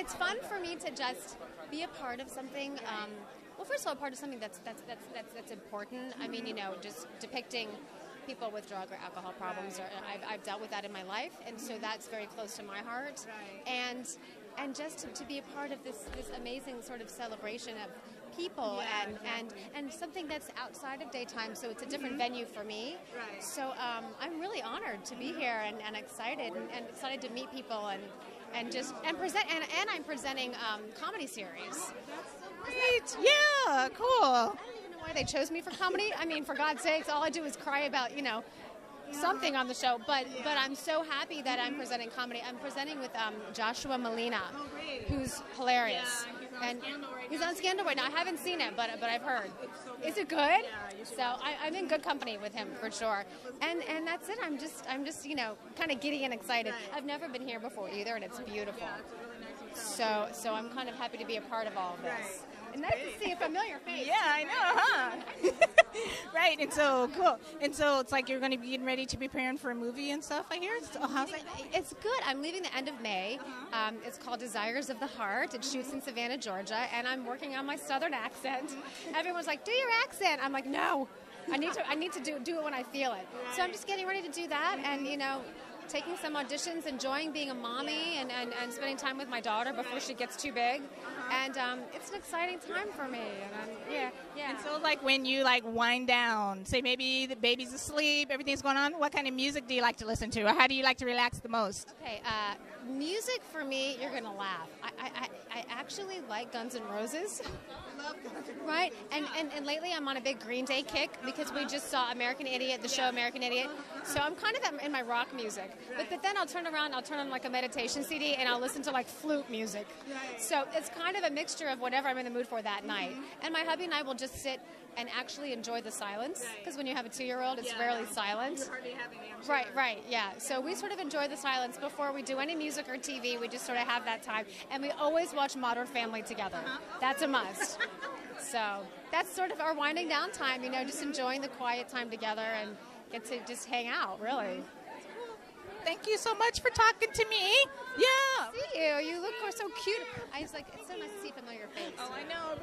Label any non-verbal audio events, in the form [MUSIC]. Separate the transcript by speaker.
Speaker 1: it's fun for me to just be a part of something. Um, well, first of all, part of something that's that's that's that's, that's important. I mean, you know, just depicting people with drug or alcohol problems. Or I've, I've dealt with that in my life, and so that's very close to my heart. And and just to, to be a part of this this amazing sort of celebration of people
Speaker 2: Yeah,
Speaker 1: and, and and something that's outside of daytime so it's a different
Speaker 2: Mm-hmm.
Speaker 1: venue for me
Speaker 2: Right.
Speaker 1: so um, i'm really honored to be here and, and excited and, and excited to meet people and and just and present and, and i'm presenting um, comedy series that's
Speaker 2: Great. Yeah, cool.
Speaker 1: I don't even know why they chose me for comedy. I mean, for God's sakes, all I do is cry about, you know, something on the show. But but I'm so happy that I'm presenting comedy. I'm presenting with um, Joshua Malina,
Speaker 2: Oh,
Speaker 1: who's hilarious.
Speaker 2: Yeah,
Speaker 1: and he's on Scandal right now. I haven't seen it, but but I've heard. Is it good? So I, I'm in good company with him for sure. And and that's it. I'm just I'm just you know kind of giddy and excited. I've never been here before either, and it's beautiful.
Speaker 2: Yeah, it's a really nice hotel.
Speaker 1: So so I'm kind of happy to be a part of all of this. And nice to see a familiar face.
Speaker 2: Yeah, I know, huh? [LAUGHS] [LAUGHS] right, and so cool. And so it's like you're going to be getting ready to be preparing for a movie and stuff. I hear. So how's that? going?
Speaker 1: It's good. I'm leaving the end of May. Um, it's called Desires of the Heart. It shoots in Savannah, Georgia, and I'm working on my Southern accent. [LAUGHS] Everyone's like, "Do your accent." I'm like, "No, I need to. I need to do do it when I feel it." So I'm just getting ready to do that, and you know, taking some auditions, enjoying being a mommy, and, and, and spending time with my daughter before she gets too big. And um, it's an exciting time for me. And I'm, yeah, yeah.
Speaker 2: Like when you like wind down, say maybe the baby's asleep, everything's going on. What kind of music do you like to listen to, or how do you like to relax the most?
Speaker 1: Okay, uh, music for me, you're gonna laugh. I I actually like Guns N' Roses. Right, and, and and lately I'm on a big Green Day kick because we just saw American Idiot, the show American Idiot. So I'm kind of in my rock music. But, but then I'll turn around, I'll turn on like a meditation CD, and I'll listen to like flute music. So it's kind of a mixture of whatever I'm in the mood for that night. And my hubby and I will just sit and actually enjoy the silence because when you have a two-year-old, it's rarely silent.
Speaker 2: hardly have any. I'm
Speaker 1: Right, right, yeah. So we sort of enjoy the silence before we do any music or TV. We just sort of have that time, and we always watch Modern Family together. That's a must. so that's sort of our winding down time. You know, just enjoying the quiet time together and get to just hang out. Really.
Speaker 2: Thank you so much for talking to me. Yeah.
Speaker 1: See you. You look so cute. I was like, it's so nice to see familiar face.
Speaker 2: Oh, I know.